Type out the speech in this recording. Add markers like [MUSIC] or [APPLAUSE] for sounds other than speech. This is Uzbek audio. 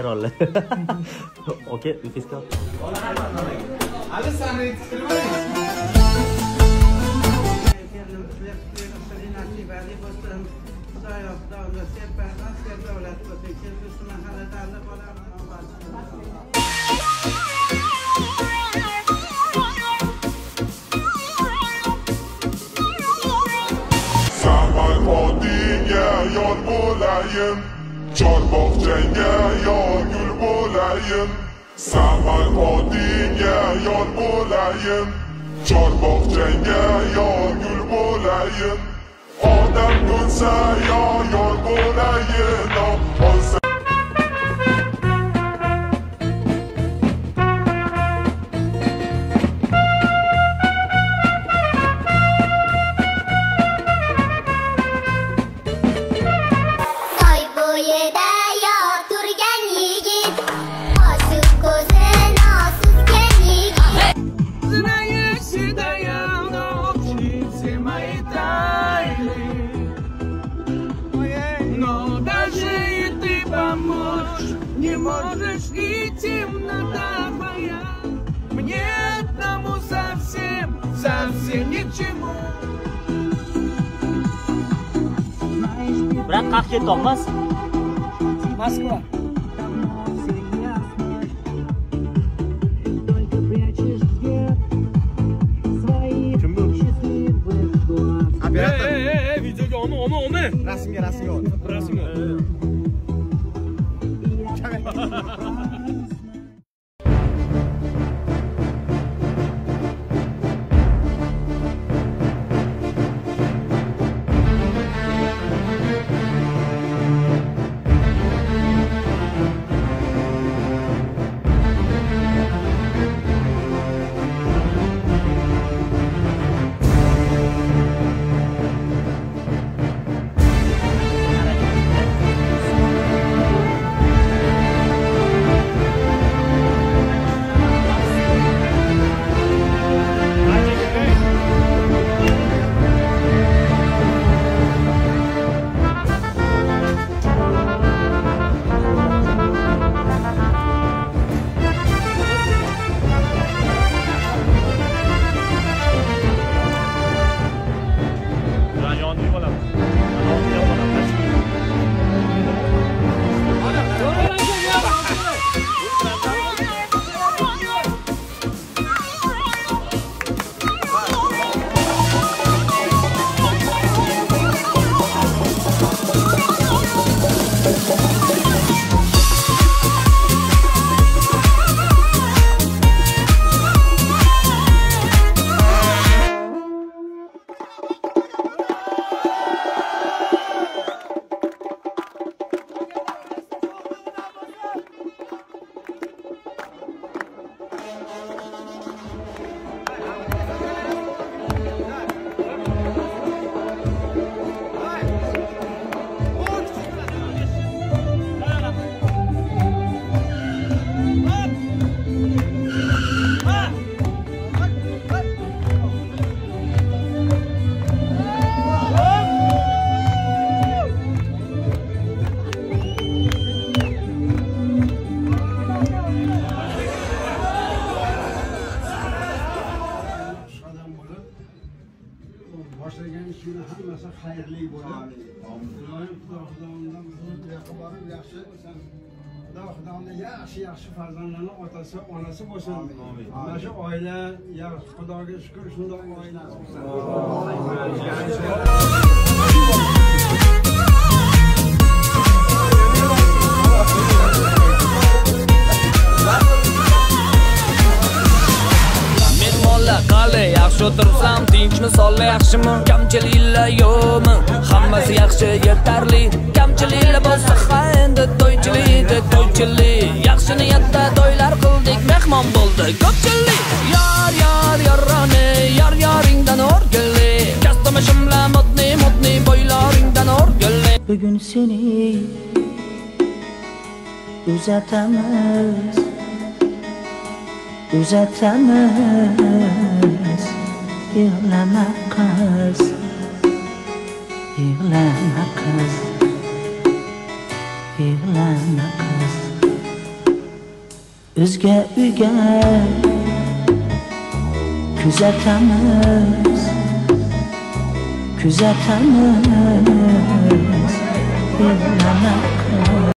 roll. [LAUGHS] okay, fiska. Samar Padinje, jag chorbog'changga yor gul bo'layin samarqandingga yor bo'layin chorbog'changga yo gul bo'layin odam ko'nsa yo yor bo'layin темнота моя, мне одному совсем, совсем ничему. Брат, как ты Томас? Москва. Оператор. Эй, эй, эй, видеоga onu, onu, onu. Xayrli bo'ladi iloyim xudo xudoimdan bu yoqqa borib yaxshi. Xudo yaxshi yaxshi farzandlarni otasi onasi bo'lsin. Mana shu oila yaxshi xudoga shukur shundoq oila. Mehmonlar qale yaxshi o'tirsam qo'shni sonlar yaxshimi? Kamchiliklar yo'qmi? Hammasi yaxshi yetarli. Kamchiliklar bo'lsa ha endi to'ychilik to'ychilik. Yaxshi niyatda to'ylar qildik mehmon bo'ldi. Ko'pchilik yor yor yorroni yor yoringdan o'rgilli kastamishimla modniy modniy bo'ylaringdan o'rgilli bugun seni uzatamiz uzatamiz. Yıllana kız. Yıllana kız. Yıllana kız. Üzge üge. Küzetemiz Küzetemiz Yıllana kız